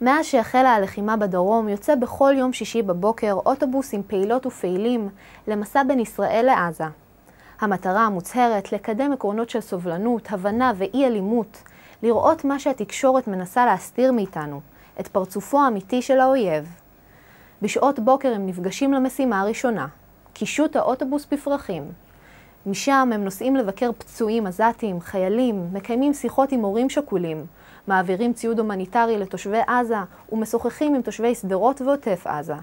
מאז שהחלה הלחימה בדרום, יוצא בכל יום שישי בבוקר אוטובוס עם פעילות ופעילים למסע בין ישראל לעזה. המטרה המוצהרת לקדם עקרונות של סובלנות, הבנה ואי אלימות, לראות מה שהתקשורת מנסה להסתיר מאיתנו, את פרצופו האמיתי של האויב. בשעות בוקר הם נפגשים למשימה הראשונה, קישוט האוטובוס בפרחים. משם הם נוסעים לבקר פצועים עזתים, חיילים, מקיימים שיחות עם הורים שכולים, מעבירים ציוד הומניטרי לתושבי עזה ומשוחחים עם תושבי שדרות ועוטף עזה.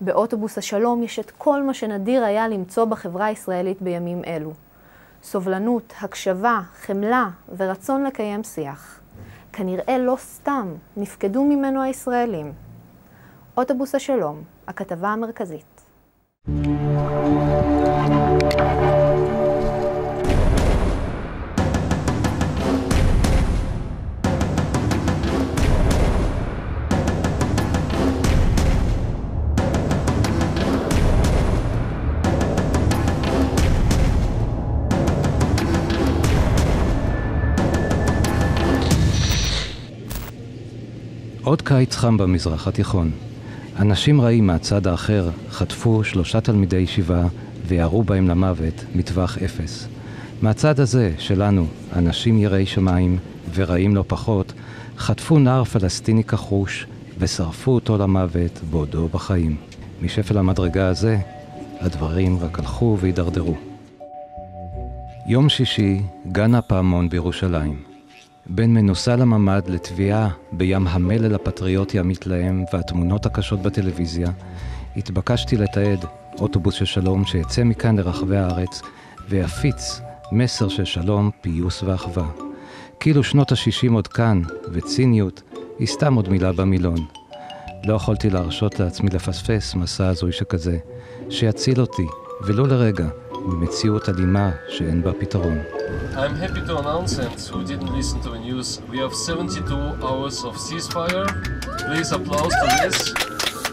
באוטובוס השלום יש את כל מה שנדיר היה למצוא בחברה הישראלית בימים אלו. סובלנות, הקשבה, חמלה ורצון לקיים שיח. כנראה לא סתם נפקדו ממנו הישראלים. אוטובוס השלום, הכתבה המרכזית. עוד קיץ חם במזרח התיכון. אנשים רעים מהצד האחר חטפו שלושה תלמידי ישיבה וירו בהם למוות מטווח אפס. מהצד הזה, שלנו, אנשים יראי שמיים ורעים לא פחות, חטפו נער פלסטיני כחוש ושרפו אותו למוות בעודו בחיים. משפל המדרגה הזה, הדברים רק הלכו והידרדרו. יום שישי, גן הפעמון בירושלים. בין מנוסה לממ"ד לתביעה בים המלל הפטריוטי המתלהם והתמונות הקשות בטלוויזיה, התבקשתי לתעד אוטובוס של שלום שיצא מכאן לרחבי הארץ ויפיץ מסר של שלום, פיוס ואחווה. כאילו שנות ה-60 עוד כאן, וציניות היא סתם עוד מילה במילון. לא יכולתי להרשות לעצמי לפספס מסע הזוי שכזה, שיציל אותי, ולו לרגע, ממציאות אלימה שאין בה פתרון. I'm happy to announce, and who didn't listen to the news, we have 72 hours of ceasefire. Please applause to this.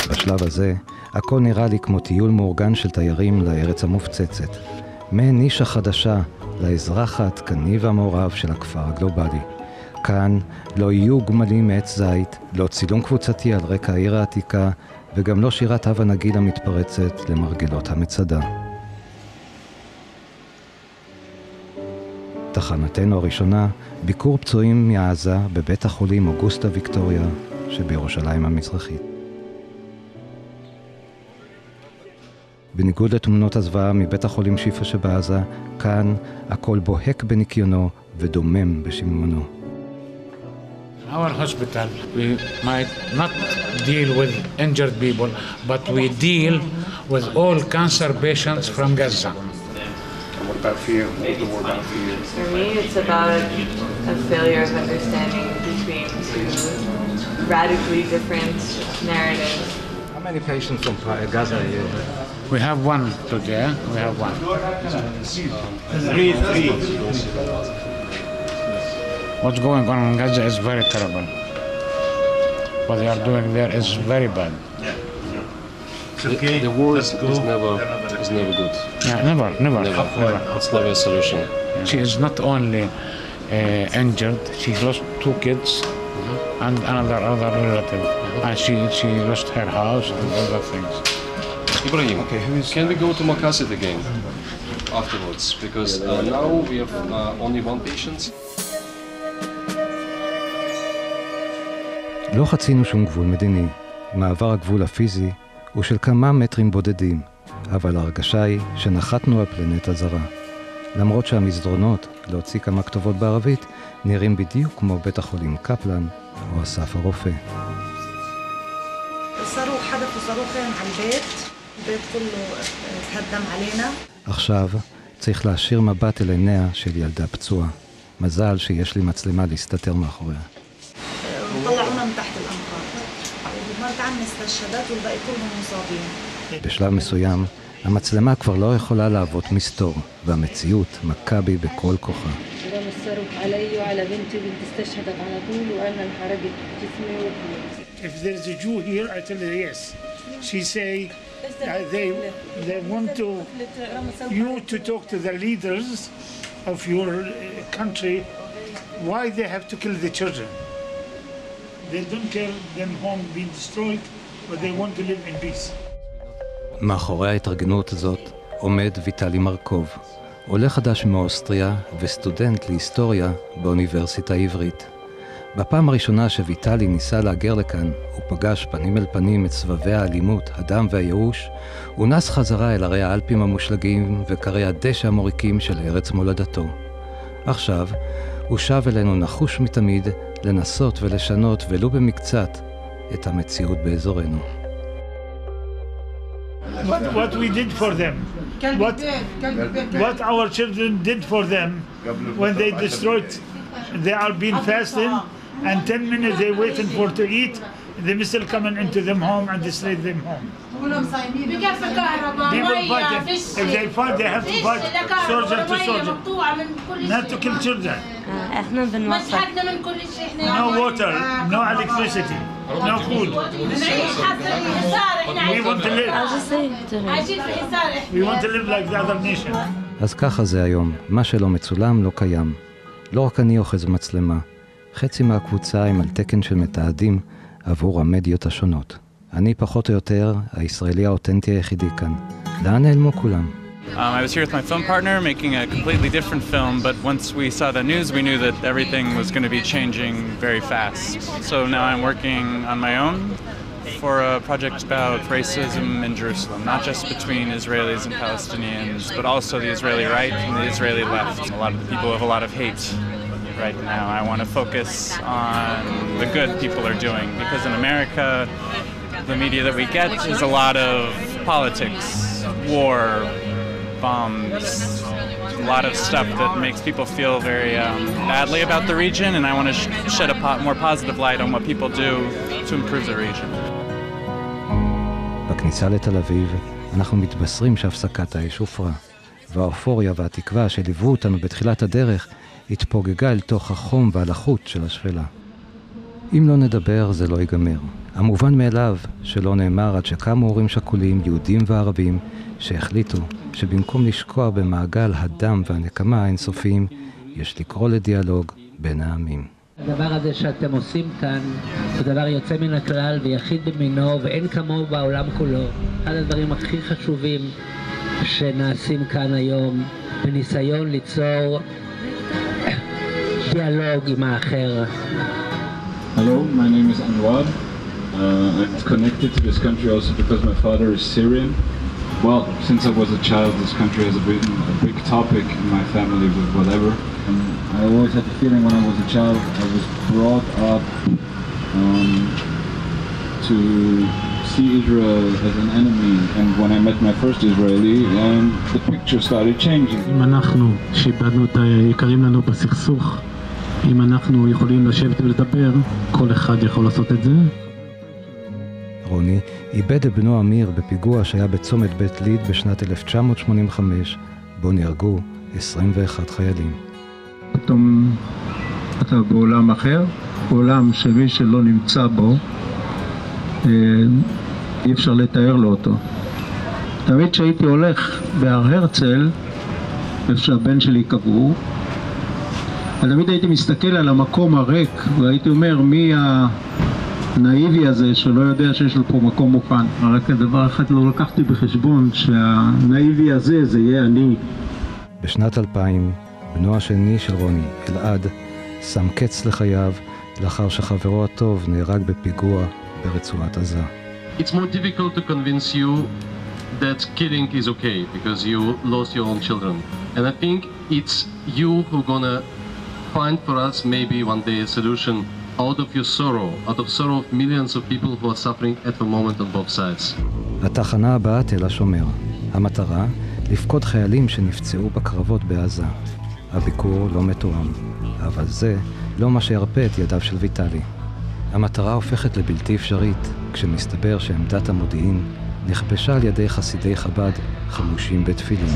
בשלב הזה, הכל נראה לי כמו טיול מאורגן של תיירים לארץ המופצצת. מעין נישה חדשה לאזרח העדכני והמעורב של הכפר הגלובלי. כאן לא יהיו גמלים מעץ זית, לא צילום קבוצתי על רקע העיר העתיקה, וגם לא שירת הווה נגיל המתפרצת למרגלות המצדה. תחנתנו הראשונה, ביקור פצועים מעזה בבית החולים אוגוסטה ויקטוריה שבירושלים המזרחית. בניגוד לתמונות הזוועה מבית החולים שיפה שבעזה, כאן הכל בוהק בניקיונו ודומם בשיממונו. Our hospital, we might not deal with injured people, but we deal with all cancer patients from Gaza. What about for you? What was the war about for you? For me, it's about a failure of understanding between two radically different narratives. How many patients from Gaza are you? We have one today. We have one. Three, three. What's going on in Gaza is very terrible. What they are doing there is very bad It's okay. The war is, Let's go. is never is never good. Yeah, never, never, Never. never. It's never a solution. She is not only uh, injured; she lost two kids and another other relative, and she she lost her house and other things. Ibrahim, Okay, who is- can we go to Makassar again afterwards? Because uh, now we have uh, only one patient. לא חצינו שום גבול מדיני. מעבר הגבול הפיזי הוא של כמה מטרים בודדים, אבל ההרגשה היא שנחתנו על פלנטה זרה. למרות שהמסדרונות, להוציא כמה כתובות בערבית, נראים בדיוק כמו בית החולים קפלן או אסף הרופא. صاروخ حدث صاروخين على البيت البيت كله تهدم علينا עכשיו צריך להשאיר מבט אל עיניה של ילדה פצועה. מזל שיש לי מצלמה להסתתר מאחוריה. עמי מסטשדות ובאי כולם מוסבים. בשלב מסוים, המצלמה כבר לא יכולה להוות מסתור, והמציאות מכה בי בכל כוחה. If there's a Jew here, I tell her yes. She say they they want to you to talk to the leaders of your country. Why they have to kill the children? מאחורי ההתארגנות הזאת עומד ויטלי מרקוב, עולה חדש מאוסטריה וסטודנט להיסטוריה באוניברסיטה העברית. בפעם הראשונה שוויטלי ניסה להגר לכאן, הוא פגש פנים אל פנים את סבבי האלימות, הדם והייאוש, הוא נס חזרה אל ערי האלפים המושלגים וכרי הדשא המוריקים של ארץ מולדתו. עכשיו, הוא שב אלינו נחוש מתמיד לנסות ולשנות, ולו במקצת, את המציאות באזורנו. What, what we did for them, what, what our children did for them when they destroyed, they are being fasting, and 10 minutes they waiting for to eat, the missile coming into them home and destroy them home. They will fight. If they fight, they have to fight soldier to soldier, not to kill children. احنا بنوصل مسحتنا من كل شيء احنا No water, no electricity, no food. بنعيش حسب الحصار احنا We want to عايشين live. عايشين في حصار We احنا want to live like the other nation. אז ככה זה היום, מה שלא מצולם לא קיים. לא רק אני אוחז מצלמה, חצי מהקבוצה הם על תקן של מתעדים עבור המדיות השונות. אני פחות או יותר הישראלי האותנטי היחידי כאן. לאן נעלמו כולם? Um, I was here with my film partner making a completely different film, but once we saw the news, we knew that everything was going to be changing very fast. So now I'm working on my own for a project about racism in Jerusalem, not just between Israelis and Palestinians, but also the Israeli right and the Israeli left. A lot of the people have a lot of hate right now. I want to focus on the good people are doing because in America, the media that we get is a lot of politics, war, bombs, a lot of stuff that makes people feel very um, badly about the region, and I want to sh- shed a po- more positive light on what people do to improve the region. בכניסה לתל אביב, אנחנו מתבשרים שהפסקת האש הופרה, והאופוריה והתקווה שליוו אותנו בתחילת הדרך, התפוגגה אל תוך החום והלחות של השפלה. אם לא נדבר, זה לא ייגמר. המובן מאליו שלא נאמר עד שקמו הורים שכולים, יהודים וערבים, שהחליטו שבמקום לשקוע במעגל הדם והנקמה האינסופיים, יש לקרוא לדיאלוג בין העמים. הדבר הזה שאתם עושים כאן הוא דבר יוצא מן הכלל ויחיד במינו ואין כמוהו בעולם כולו. אחד הדברים הכי חשובים שנעשים כאן היום בניסיון ליצור דיאלוג עם האחר. Hello, my name is Anwar. Uh, I'm connected to this country also because my father is Syrian. Well, since I was a child, this country has been a big topic in my family with whatever. And I always had the feeling when I was a child, I was brought up um, to see Israel as an enemy. And when I met my first Israeli, and the picture started changing. אם אנחנו, שאיבדנו את היקרים לנו בסכסוך, אם אנחנו יכולים לשבת ולדבר, כל אחד יכול לעשות את זה. רוני איבד את בנו אמיר בפיגוע שהיה בצומת בית ליד בשנת 1985, בו נהרגו 21 חיילים. פתאום אתה בעולם אחר, עולם שמי שלא נמצא בו, אה, אי אפשר לתאר לו אותו. תמיד כשהייתי הולך בהר הרצל, איפה שהבן שלי קבור, אז תמיד הייתי מסתכל על המקום הריק, והייתי אומר מי הנאיבי הזה שלא יודע שיש לו פה מקום מוכן. רק דבר אחד לא לקחתי בחשבון, שהנאיבי הזה זה יהיה אני. בשנת 2000, בנו השני של רוני, אלעד, שם קץ לחייו לאחר שחברו הטוב נהרג בפיגוע ברצועת עזה. It's more difficult to convince you that killing is okay because you lost your own children. And I think it's you who gonna find for us maybe one day a solution out of your sorrow, out of sorrow of millions of people who are suffering at the moment on both sides. התחנה הבאה תל השומר. המטרה, לפקוד חיילים שנפצעו בקרבות בעזה. הביקור לא מתואם, אבל זה לא מה שירפה את ידיו של ויטלי. המטרה הופכת לבלתי אפשרית, כשמסתבר שעמדת המודיעין נכבשה על ידי חסידי חב"ד חמושים בתפילין.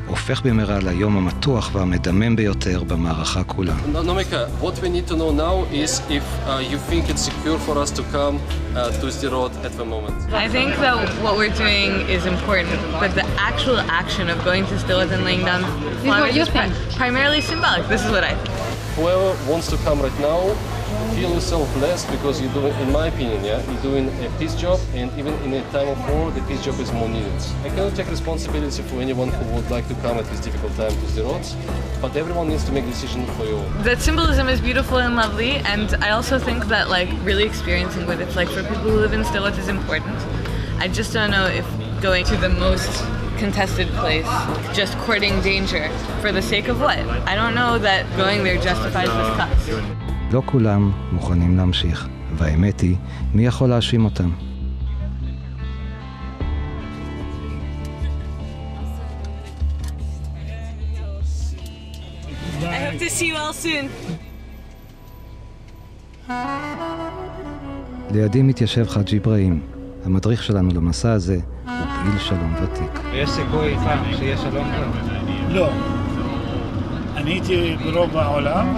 הופך במהרה ליום המתוח והמדמם ביותר במערכה כולה. Nomika, what we need to know now is if uh, you think it's secure for us to come uh, to Sderot at the moment. I think that what we're doing is important, but the actual action of going to Stillet and laying down flowers you is pri- primarily symbolic. This is what I think. Whoever wants to come right now, feel yourself blessed because you're doing, in my opinion, yeah, you're doing a peace job, and even in a time of war, the peace job is more needed. I cannot take responsibility for anyone who would like to come at this difficult time to Sderot, but everyone needs to make decision for you. That symbolism is beautiful and lovely, and I also think that like really experiencing what it's like for people who live in Stillet is important. I just don't know if going to the most contested place, just courting danger for the sake of what? I don't know that going there justifies this cost. לא כולם מוכנים להמשיך, והאמת היא, מי יכול להאשים אותם? I hope to see you all soon. לידי מתיישב חאג' אברהים. המדריך שלנו למסע הזה הוא פעיל שלום ותיק. יש סיכוי פעם שיהיה שלום פה? לא. אני הייתי ברוב העולם,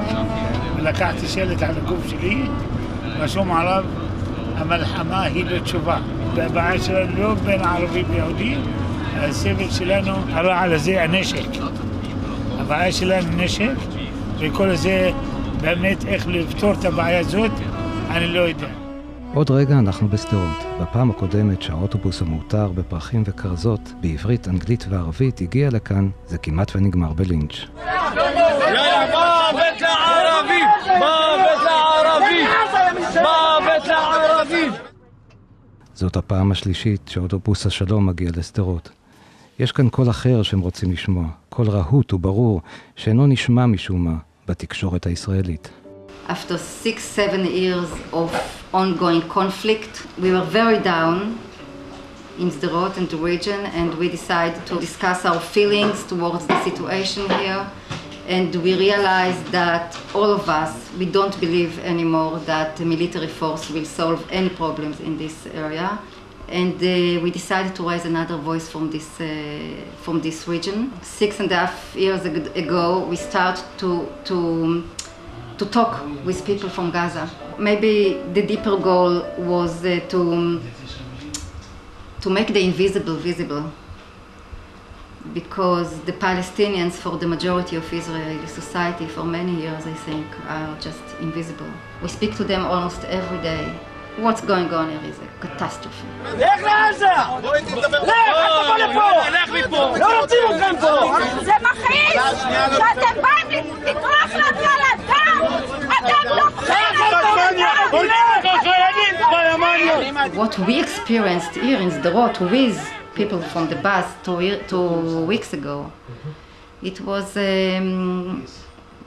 ולקחתי שלט על הגוף שלי, רשום עליו, המלחמה היא לתשובה. והבעיה שלנו לא בין ערבי ויהודי, הסבל שלנו, הרעל הזה, הנשק. הבעיה שלנו נשק, וכל הזה, באמת איך לפתור את הבעיה הזאת, אני לא יודע. עוד רגע אנחנו בשדרות. בפעם הקודמת שהאוטובוס המאותר בפרחים וכרזות, בעברית, אנגלית וערבית, הגיע לכאן, זה כמעט ונגמר בלינץ'. זאת הפעם השלישית שאוטובוס השלום מגיע לשדרות. יש כאן קול אחר שהם רוצים לשמוע, קול רהוט וברור, שאינו נשמע משום מה בתקשורת הישראלית. After six, seven years of ongoing conflict, we were very down in Sderot and the region, and we decided to discuss our feelings towards the situation here. And we realized that all of us, we don't believe anymore that military force will solve any problems in this area. And uh, we decided to raise another voice from this, uh, from this region. Six and a half years ago, we started to, to to talk with people from Gaza. Maybe the deeper goal was uh, to to make the invisible visible Because the Palestinians, for the majority of Israeli society, for many years, I think, are just invisible. We speak to them almost every day. What's going on here is a catastrophe. לך לעזה! לך, אל תבוא לפה! לך מפה! לא רוצים אתכם פה! זה מכעיס שאתם באים לטרוח לנו על הדם! אתם לא What we experienced here in Sderot with people from the bus two, two weeks ago, it was um,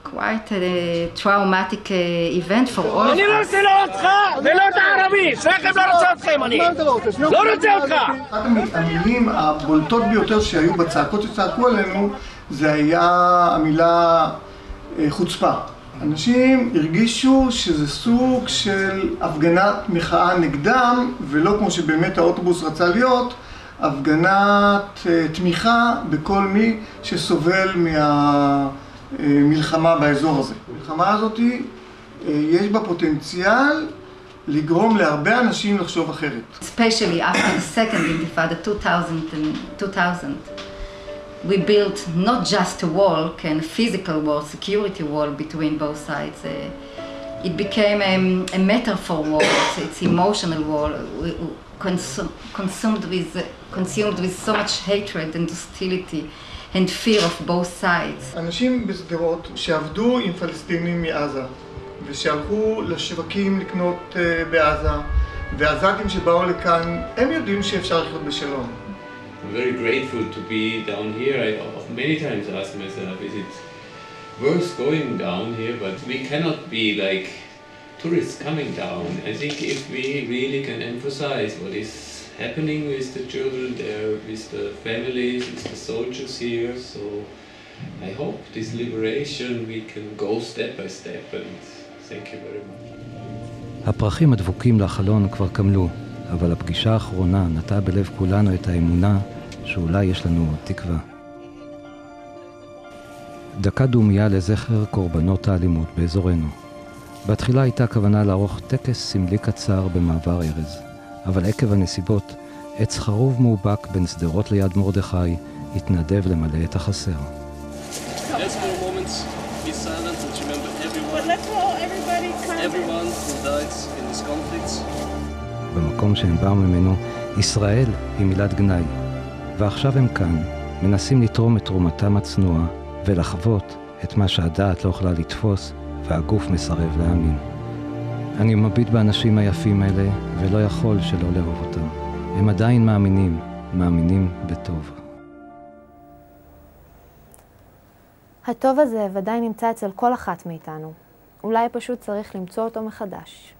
quite a traumatic uh, event for all of אני לא us. רוצה לא אותך ולא את הערבי! שניכם לא רוצה אתכם אני! לא רוצה אותך! אחת המילים הבולטות ביותר שהיו בצעקות שצעקו עלינו זה היה המילה אה, חוצפה. אנשים הרגישו שזה סוג של הפגנת מחאה נגדם ולא כמו שבאמת האוטובוס רצה להיות הפגנת אה, תמיכה בכל מי שסובל מהמלחמה באזור הזה. המלחמה הזאת אה, יש בה פוטנציאל לגרום להרבה אנשים לחשוב אחרת. Especially after the second Intifada 2000, and 2000, we built not just a wall, of physical wall, security wall between both sides. Uh, it became um, a metaphor wall. It's, it's emotional wall, consumed with consumed with so much hatred and hostility and fear of both sides. אנשים בשדרות שעבדו עם פלסטינים מעזה ושהלכו לשווקים לקנות אה, בעזה ועזתים שבאו לכאן, הם יודעים שאפשר לחיות בשלום. I'm very grateful to be down here. I of- many times asked myself, is it worth going down here? But we cannot be like tourists coming down. I think if we really can emphasize what is happening with the children there, with the families, with the soldiers here, so I hope this liberation we can go step by step and thank you very much. הפרחים הדבוקים לחלון כבר קמלו. אבל הפגישה האחרונה נטעה בלב כולנו את האמונה שאולי יש לנו עוד תקווה. דקה דומייה לזכר קורבנות האלימות באזורנו. בתחילה הייתה כוונה לערוך טקס סמלי קצר במעבר ארז, אבל עקב הנסיבות, עץ חרוב מאובק בין שדרות ליד מרדכי התנדב למלא את החסר. במקום שהם באו ממנו, ישראל היא מילת גנאי, ועכשיו הם כאן, מנסים לתרום את תרומתם הצנועה ולחוות את מה שהדעת לא יכולה לתפוס והגוף מסרב להאמין. אני מביט באנשים היפים האלה ולא יכול שלא לאהוב אותם. הם עדיין מאמינים, מאמינים בטוב. הטוב הזה ודאי נמצא אצל כל אחת מאיתנו. אולי פשוט צריך למצוא אותו מחדש.